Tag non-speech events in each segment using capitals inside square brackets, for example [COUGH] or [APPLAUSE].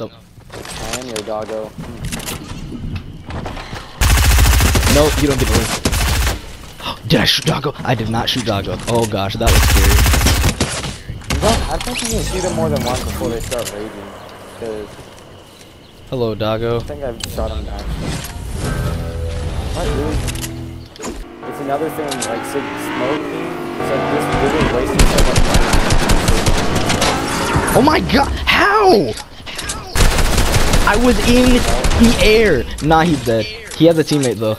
So, And your doggo. no, you don't get the win. [GASPS] Did I shoot Doggo? I did not shoot Doggo. Oh gosh, that was scary. I think you can shoot them more than once before they start raging. Cause Hello, Doggo. I think I've shot them actually. What really? It's another thing like sig- smoking. It's like this really wasting so much time. Oh my god, how? I was in the air. Nah, he's dead. He has a teammate though.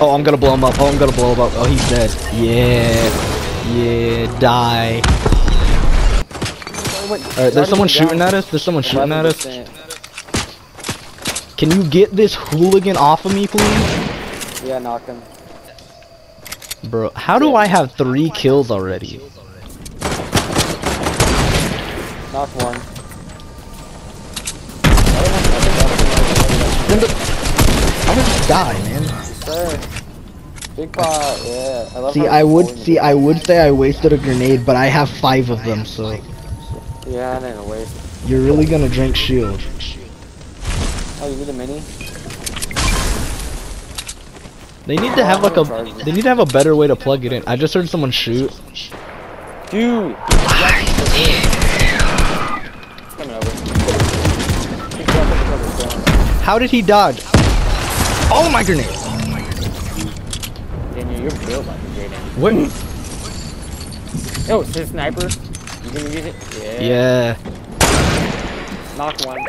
Oh, I'm gonna blow him up. Oh, I'm gonna blow him up. Oh, he's dead. Yeah. Yeah, die. Alright, there's someone shooting at us. There's someone shooting at us. Can you get this hooligan off of me, please? Yeah, knock him. Bro, how do I have three kills already? Knock one. I'm gonna just die, man. Sir. Big pot, yeah. I love See, I would see. I would say I wasted a grenade, but I have five of them, so Yeah, I didn't waste. you're really gonna drink shield. Oh, you need a mini? They need to oh, have like a. They need to have a better way to plug it in. I just heard someone shoot. Dude! How did he dodge? Oh my grenade! Daniel, you're built like a Jaden. What? Oh, it's his sniper. You gonna use it? Yeah. Yeah. Knock one.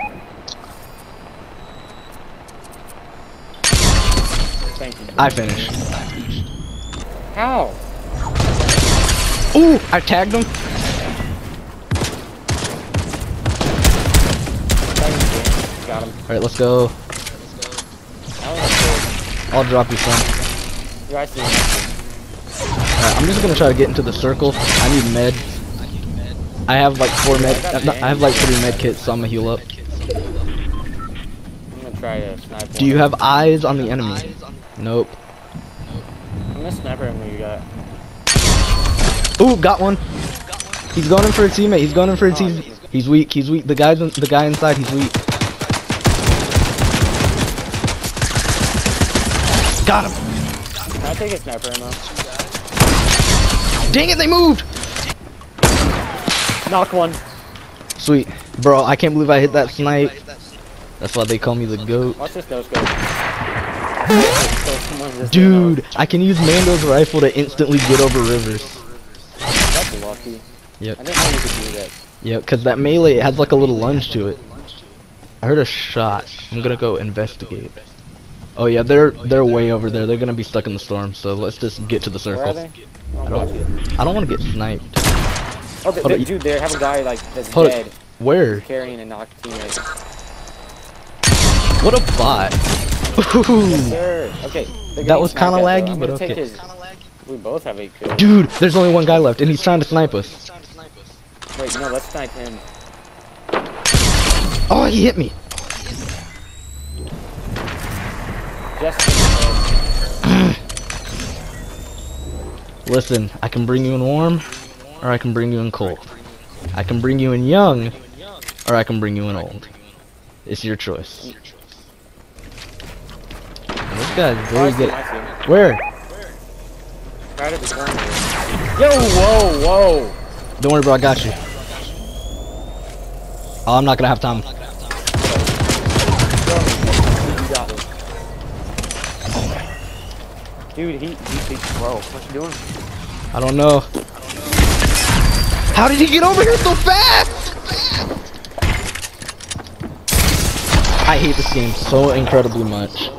Thank you. I finished. How? Ooh! I tagged him. Thank you. Got him. All right, let's go. That was good. I'll drop you some. You guys see. Alright, I'm just gonna try to get into the circle. I need med. I have like four med. I have like three med kits, so I'm gonna heal up. I'm gonna try to snipe Do you have eyes on the enemy? Nope. I'm gonna sniper him you got. Ooh, got one. He's going in for a teammate. He's going in for a oh, team. He's weak. He's weak. The guy's the guy inside. He's weak. Got him. I take a sniper ammo? Dang it! They moved. Knock one. Sweet, bro. I can't believe I hit that snipe. That's why they call me the goat. Watch this nose go. Dude, I can use Mando's rifle to instantly get over rivers. That's lucky. Yep. I didn't know you could do that. Yeah, because that melee has like a little lunge to it. I heard a shot. I'm gonna go investigate. Oh yeah, they're they're way over there. They're gonna be stuck in the storm. So let's just get to the circle. I don't. I don't want to get sniped. oh they, Hold they- on, you- dude, they have a guy like that's Hold dead, Where? carrying a knocked teammate. What a bot. Ooh. [LAUGHS] Sir. Okay. That was kinda at, though. laggy, but okay. his- We both have eight kills. Dude, there's only one guy left, and he's trying to snipe us. Wait, no, let's snipe him. Oh, he hit me. Just in the head. Listen, I can bring you in warm, or I can bring you in cold. I can bring you in young, or I can bring you in old. It's your choice. And this guy's very good. him, I see him. Where? Right at the corner. Yo, whoa, whoa. Don't worry, bro. I got you. Oh, I'm not gonna have time. Dude, he, he, he, bro, what you doing? I don't know. How did he get over here so fast? I hate this game so incredibly much.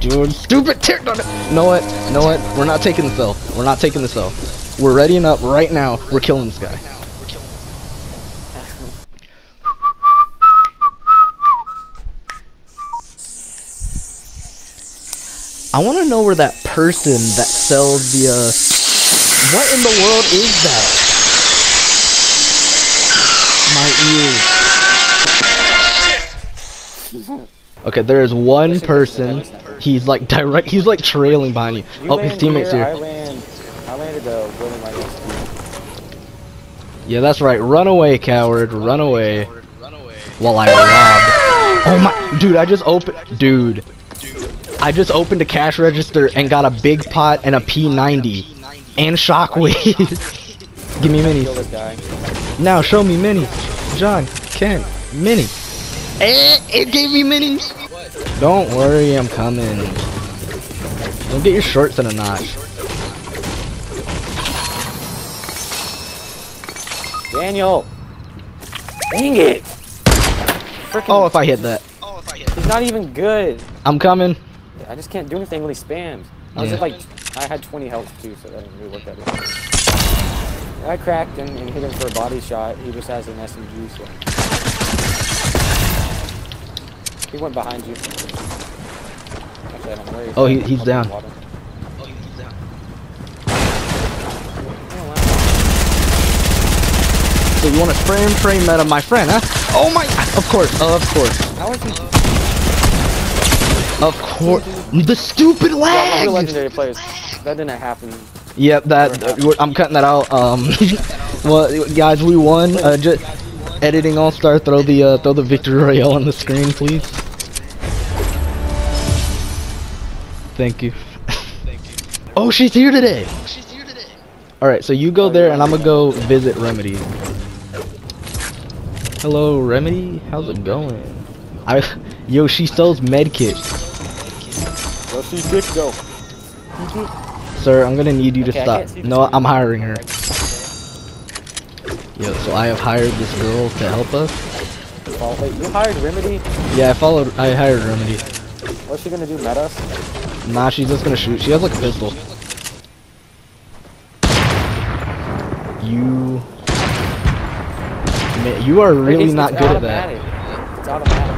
Dude, stupid on it. Know what? Know what? We're not taking the cell. We're not taking the cell. We're readying up right now. We're killing this guy. I want to know where that person that sells the, uh, what in the world is that? My ears. Okay, there is one person. He's like direct. He's like trailing behind you. You Oh, his teammates here, here. I land, I landed a building right next to you. Yeah, that's right. Run away, coward. Run away. While I rob. Oh my, dude! I just opened, dude. I just opened a cash register and got a big pot and a P90 and shockwave. [LAUGHS] Give me minis. Now show me mini. John, Ken, mini. Eh, it gave me minis. Don't worry, I'm coming. Don't get your shorts in a knot. Daniel! Dang it! Freaking, Oh, if I hit that. he's not even good. I'm coming. I just can't do anything when he spams. I was Yeah. at like, I had 20 health too, so that didn't really work that well. I cracked and, and hit him for a body shot. He just has an SMG, so. He went behind you. Actually, I don't know Oh, he- he's down. water. Oh, wow. So you want to frame pray meta, my friend, huh? Oh my! Of course, of course, How is he? Of course. The stupid Yeah, lag. legendary players. That didn't happen. Yep, that uh, I'm cutting that out. Um, [LAUGHS] well, guys, we won. Uh, just editing all star. Throw the uh, throw the victory royale on the screen, please. Thank you. [LAUGHS] Oh, she's here today. All right, so you go there, and I'm gonna go visit Remedy. Hello, Remedy. How's it going? I, [LAUGHS] yo, she sells medkit. Go see Dick go. Sir, I'm gonna need you to Okay, stop. can't see the No, screen. I'm hiring her. Yo, so I have hired this girl to help us. Oh, wait, you hired Remedy? Yeah, I followed. I hired Remedy. What's she gonna do? Met us? Nah, she's just gonna shoot. She has like a pistol. You, man, you are really It's- not it's good at that. It's automatic.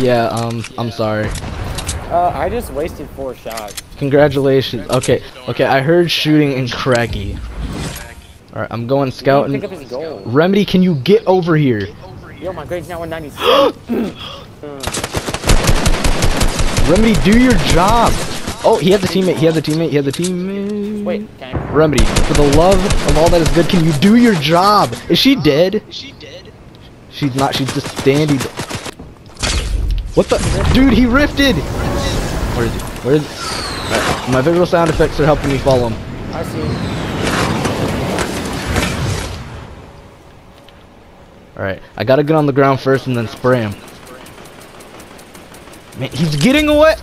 Yeah. Um, I'm sorry. Uh, I just wasted four shots. Congratulations. Okay. Okay. I heard shooting in Craggy. All right, I'm going scouting. up his gold. Remedy, can you get over here? Yo, my grade's now 196. [GASPS] Remedy, do your job. Oh, he has a teammate. He has a teammate. He has a teammate. Wait, can I? Remedy, for the love of all that is good, can you do your job? Is she dead? She's not. She's just standing. What the? Dude, he rifted. Where is he? Where is? Alright, My visual sound effects are helping me follow him. I see. All right, I gotta get on the ground first and then spray him. Man, he's getting away.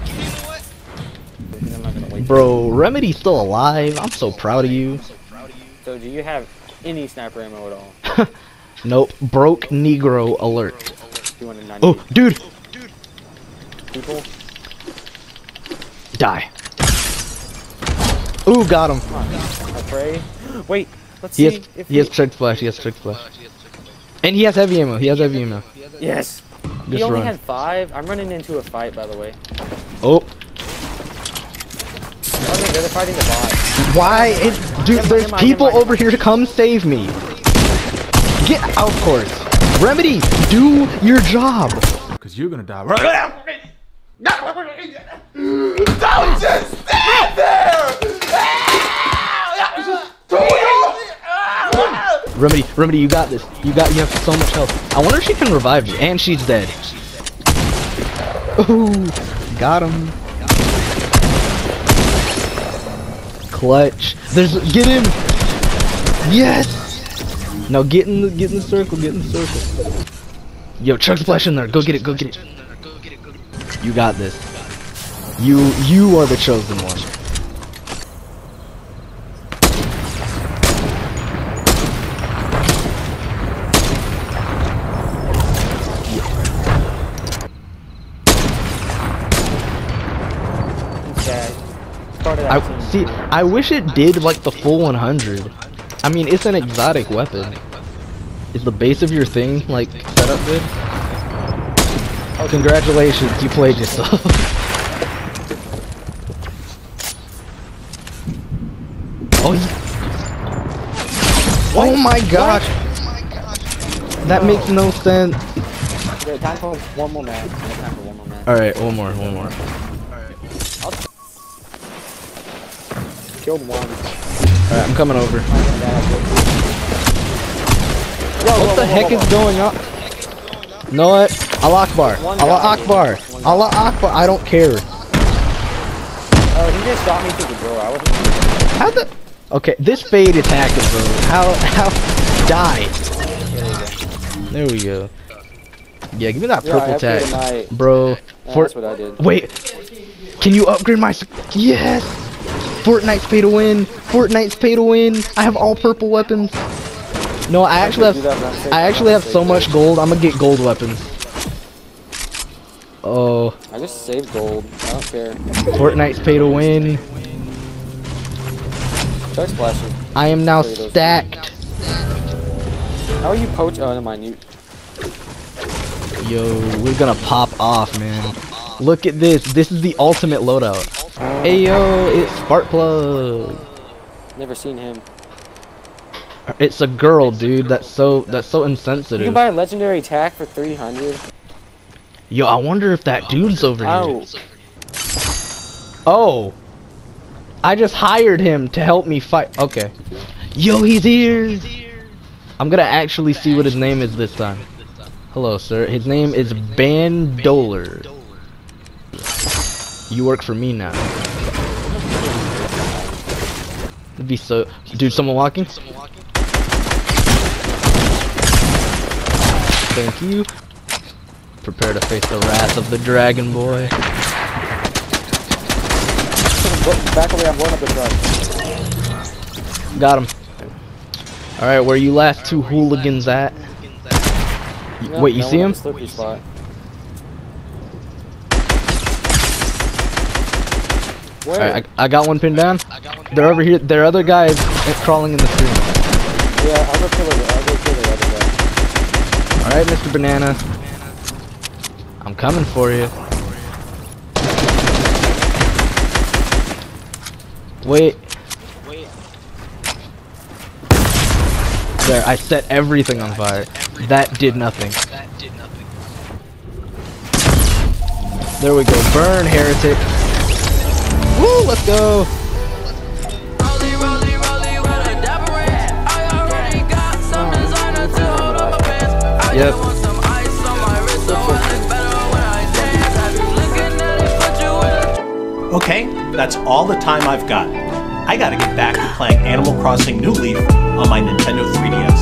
I'm not gonna wait. Bro, Remedy's still alive. I'm so proud of you. So, do you have any sniper ammo at all? [LAUGHS] Nope, broke Negro alert. 290 Oh, dude, people? Die. Ooh, got him. I pray. Wait, let's He see has, if he has trick flash. He has trick flash. And he has heavy ammo. He has heavy ammo. Yes. He only run. had five. I'm running into a fight, by the way. Oh, they're fighting the bot. why? It, dude, Never there's mind, people never mind. over here to come save me. Get out, of course. Remedy, do your job. Because you're gonna die right Remedy, Remedy, you got this. You got, you have so much health. I wonder if she can revive you. And she's dead. Ooh, got him. Clutch. There's, get him. Yes. Now get in the, get in the circle. Get in the circle. Yo, chug splash in there. Go get it. Go get it. You got this. You, you are the chosen one. I'm sad. Part of that I see. I wish it did like the full 100. I mean, it's an exotic weapon. Is the base of your thing like set up good? Congratulations, you played yourself. [LAUGHS] oh. you- Oh my gosh. That makes no sense. Time for one more. Time for one more. All right, one more, one more. Killed one. All right, I'm coming over. Whoa, What the heck is going on? Know what? Allah Akbar. Allah. Akbar. Allah Akbar. I don't care. Oh, he just shot me through the door. I wasn't. How the? Okay, this fade attack is bro. How how die? There we go. Yeah, give me that purple I attack, upgraded my. bro. Yeah, For that's what I did. wait, can you upgrade my? Yes. Fortnite's pay to win. Fortnite's pay to win. I have all purple weapons. No, I actually have. I actually have so much gold. I'm gonna get gold weapons. Oh, I just saved gold. I don't care. Fortnite's pay to win. Splashes. I am now Play stacked. How are you poach? Uh, oh, mind. You. Yo, we're gonna pop off, man. Look at this. This is the ultimate loadout. Hey yo, it's Sparkplug. Never seen him. It's a girl, dude. That's so that's so insensitive. You can buy a legendary attack for 300. Yo, I wonder if that dude's over here. Oh, Oh. I just hired him to help me fight. Okay. Yo, he's here. I'm gonna actually see what his name is this time. Hello, sir. His name is Bandolier. You work for me now. It'd be so. Dude, someone walking? Thank you. Prepare to face the wrath of the dragon boy. Back away. I'm blowing up the truck. Got him. Alright, where you last two hooligans at? No, Wait, you no see one him? Slippery spot. Where? Alright, I, I got one pinned down. They're over here. Their other guy is crawling in the stream. yeah, I'll go kill the. I'll go kill the other guy. Alright, Mr. Banana. I'm coming for you. Wait. There, I set everything on fire. That did nothing. That did nothing. There we go. Burn, heretic. Woo, let's go. Yep. Okay, that's all the time I've got. I gotta get back to playing Animal Crossing New Leaf on my Nintendo 3DS.